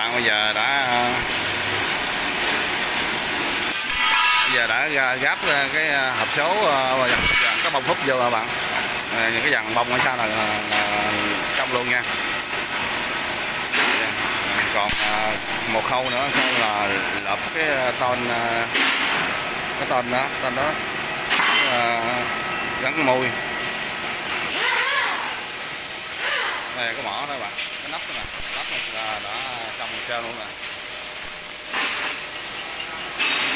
bạn bây giờ đã bây giờ đã gáp ờ, cái ờ, hộp số ờ, và dàn các bông hút vô các bạn? Những cái dàn bông ở sau này là, là trong luôn nha. Dạ, còn một khâu nữa khâu là lợp cái tôn cái tôn đó tôn đó. Gắn cái môi đây cái mỏ đó bạn cái nắp này, nè nắp này là đã xong trơn luôn nè.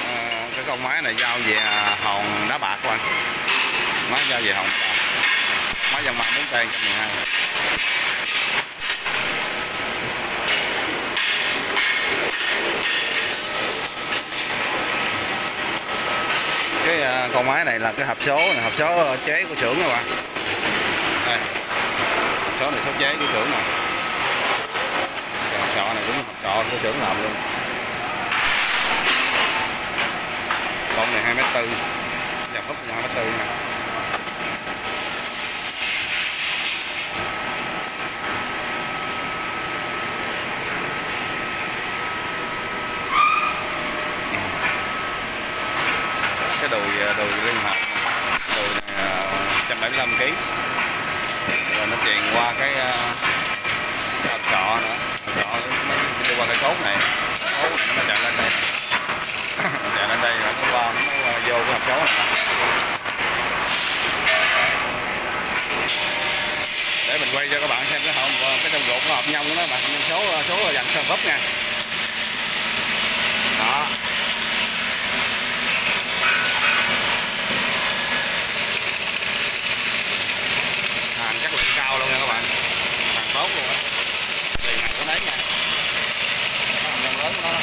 À, cái con máy này giao về hòn đá bạc các bạn máy giao về hòn đá bạc. Máy dòng mạng bốn tên cho mười hai. Cái ờ, con máy này là cái hộp số này hộp số ờ, chế của xưởng các bạn đây. Hộp số này số chế của xưởng rồi trọ này cũng học trọ của xưởng làm luôn. Con này hai mét tư. Nhà hút hai mét tư nè. Cái đùi à, đùi liên hợp. Đùi này à, 175 kg rồi nó truyền qua cái à, học trọ nữa hộp sọ nó đi qua cái cốt này. Cốt này nó mới chạy lên đây. Chạy lên đây rồi nó qua, nó mới ờ, vô cái hộp số này. Để mình quay cho các bạn xem cái hộp ờ, cái trong ruột hộp nhông của nó bạn số ờ, số dành sơn phấp nha đó hàng chất lượng cao luôn nha các bạn hàng tốt luôn á tiền này có đấy nha cái hộp nhông lớn của nó đó.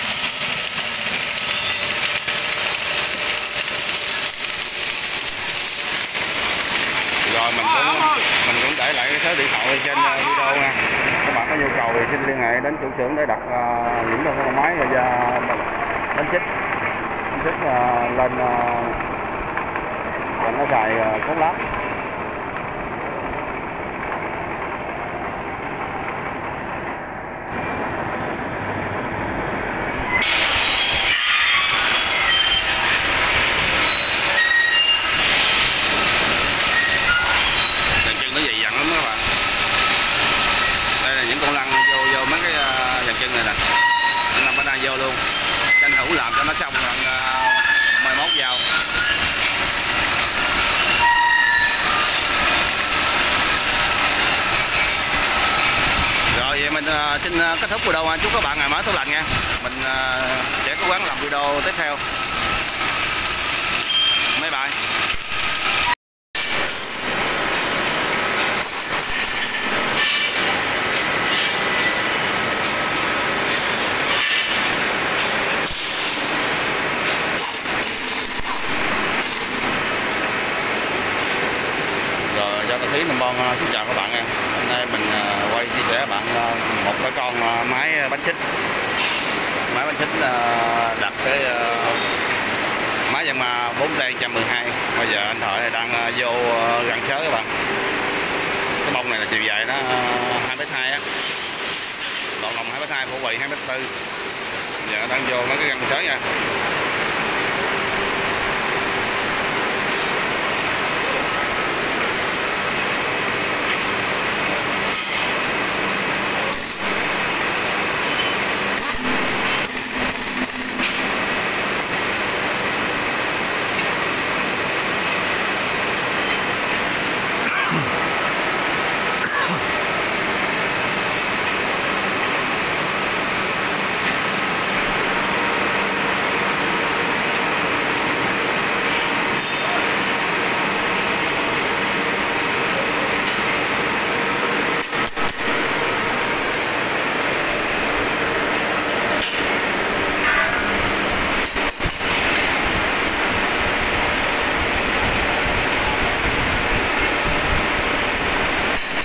rồi mình cũng mình cũng để lại cái số điện thoại trên ờ, video nha các bạn có nhu cầu thì xin liên hệ đến chủ xưởng để đặt ờ, những con máy và bánh đánh chích đánh chích lên ờ, và nó xài ờ, cốt lát dàn chân nó dày dặn lắm đó các bạn đây là những con lăn vô vô mấy cái ờ, dàn chân này nè Con lăn bánh đa vô luôn tranh thủ làm cho nó xong lần uh, 11 vào rồi vậy mình ờ, xin à, kết thúc video à, chúc các bạn ngày mới tốt lành nha. Mình à, sẽ cố gắng làm video tiếp theo. Mấy bạn rồi cho tôi thấy Nam Bon xin chào các bạn nha nay mình ờ, quay chia sẻ bạn ờ, một cái con ờ, máy bánh xích máy bánh xích đặt cái máy Yamaha ma 4 t 112 bây giờ anh thợ đang vô ờ, gần sớ các bạn. Cái bông này là chiều dài nó hai mét hai á. Lọt lòng hai mét hai phủ bì hai mét tư. Giờ đang vô nó cái gần sớ nha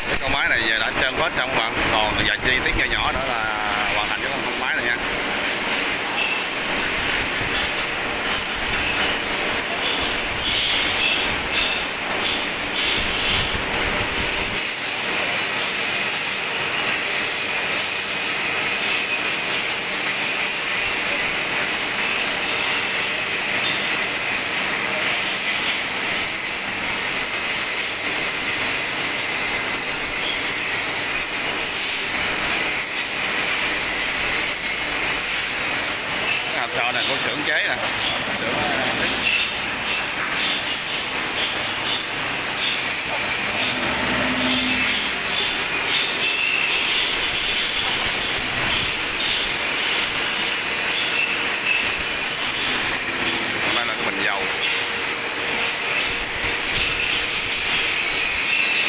cái con máy này giờ đã trơn hết trong bạn còn vài chi tiết nhỏ nhỏ nữa là hoàn thành cái con máy này nha trò này của xưởng chế nè xưởng ờ, đây là cái bình dầu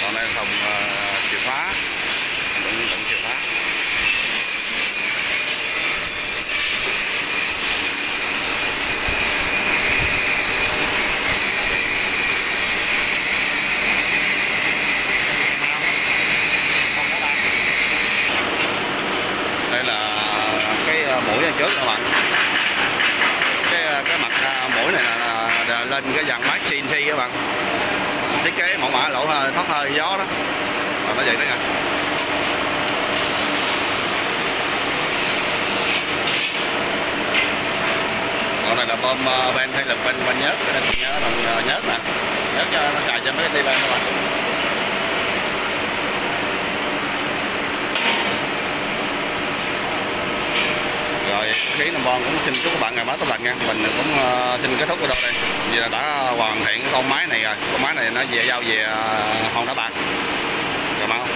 còn đây là thùng ờ, chìa khóa đựng đựng chìa khóa đây là cái ờ, mũi ở trước các bạn. Cái ờ, cái mặt ờ, mũi này là, là, là lên cái dàn máy CNC các bạn. Thiết kế mẫu mã lỗ hơi thoát hơi gió đó. Và nó vậy đó nha. Còn này là bơm ven hay là bên bên nhớt? Đây là nhớ bằng nhớt nè. Nhớt cho nó chạy cho mấy cái ti lên các bạn rồi khí Nam Bon cũng xin chúc các bạn ngày mới tốt lành nha. Mình cũng uh, xin kết thúc video đây. Vì là đã hoàn thiện cái con máy này rồi. Con máy này nó về giao về ờ, hòn đá bạc Cà Mau.